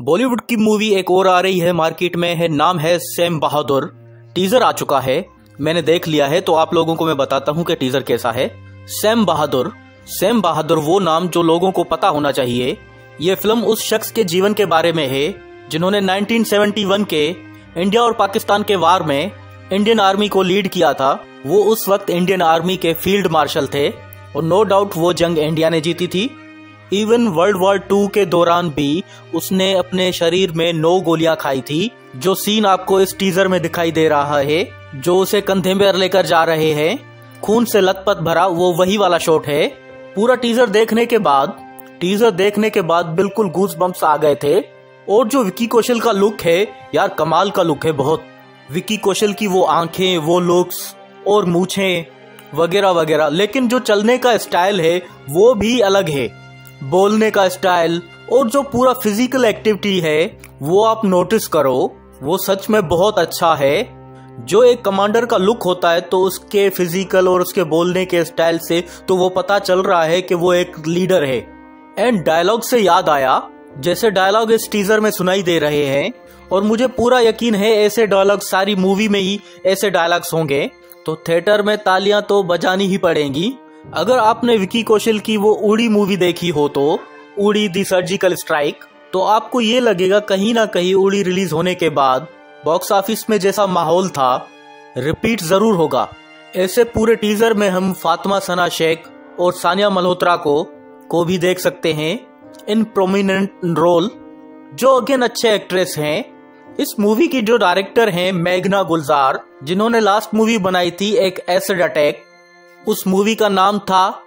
बॉलीवुड की मूवी एक और आ रही है मार्केट में, है नाम है सैम बहादुर। टीजर आ चुका है, मैंने देख लिया है तो आप लोगों को मैं बताता हूँ कि टीजर कैसा है। सैम बहादुर सैम बहादुर वो नाम जो लोगों को पता होना चाहिए। ये फ़िल्म उस शख्स के जीवन के बारे में है, जिन्होंने 1971 के इंडिया और पाकिस्तान के वार में इंडियन आर्मी को लीड किया था। वो उस वक्त इंडियन आर्मी के फ़ील्ड मार्शल थे, और नो डाउट वो जंग इंडिया ने जीती थी। इवन वर्ल्ड वॉर टू के दौरान भी उसने अपने शरीर में नौ गोलियाँ खाई थी, जो सीन आपको इस टीजर में दिखाई दे रहा है, जो उसे कंधे पर लेकर जा रहे हैं। खून से लथपथ भरा वो वही वाला शॉट है। पूरा टीजर देखने के बाद टीजर देखने के बाद बिल्कुल गूस बम्स आ गए थे। और जो विकी कौशल का लुक है, यार कमाल का लुक है बहुत। विकी कौशल की वो आँखें, वो लुक्स और मूछे वगैरह वगैरह। लेकिन जो चलने का स्टाइल है, वो भी अलग है। बोलने का स्टाइल और जो पूरा फ़िज़िकल एक्टिविटी है, वो आप नोटिस करो, वो सच में बहुत अच्छा है। जो एक कमांडर का लुक होता है तो उसके फ़िज़िकल और उसके बोलने के स्टाइल से तो वो पता चल रहा है कि वो एक लीडर है। एंड डायलॉग से याद आया, जैसे डायलॉग इस टीजर में सुनाई दे रहे हैं, और मुझे पूरा यकीन है ऐसे डायलॉग सारी मूवी में ही ऐसे डायलॉग्स होंगे। तो थिएटर में तालियाँ तो बजानी ही पड़ेंगी अगर आपने विकी कौशल की वो उड़ी मूवी देखी हो तो उड़ी दी सर्जिकल स्ट्राइक तो आपको ये लगेगा कहीं ना कहीं उड़ी रिलीज़ होने के बाद बॉक्स ऑफ़िस में जैसा माहौल था रिपीट ज़रूर होगा। ऐसे पूरे टीजर में हम फातिमा सना शेख और सानिया मल्होत्रा को को भी देख सकते हैं इन प्रोमिनेंट रोल जो अगेन अच्छे एक्ट्रेस हैं। इस मूवी की जो डायरेक्टर हैं मेघना गुलजार, जिन्होंने लास्ट मूवी बनाई थी एक एसिड अटैक उस मूवी का नाम था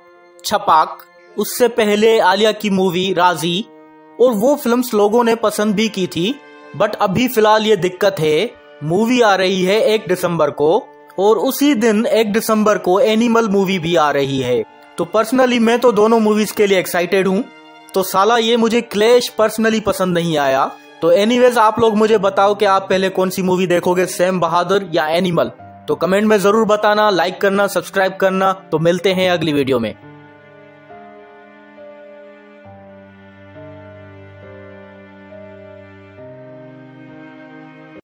छपाक। उससे पहले आलिया की मूवी राज़ी, और वो फिल्म्स लोगों ने पसंद भी की थी, बट अभी फ़िलहाल ये दिक्कत है, मूवी आ रही है एक दिसंबर को, और उसी दिन एक दिसंबर को एनिमल मूवी भी आ रही है। तो पर्सनली मैं तो दोनों मूवीज़ के लिए एक्साइटेड हूँ तो साला ये मुझे क्लेश पर्सनली पसंद नहीं आया। तो एनीवेज आप लोग मुझे बताओ कि आप पहले कौन सी मूवी देखोगे, सैम बहादुर या एनिमल? तो कमेंट में ज़रूर बताना लाइक करना सब्सक्राइब करना। तो मिलते हैं अगली वीडियो में।